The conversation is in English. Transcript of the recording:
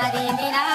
Hari Nina.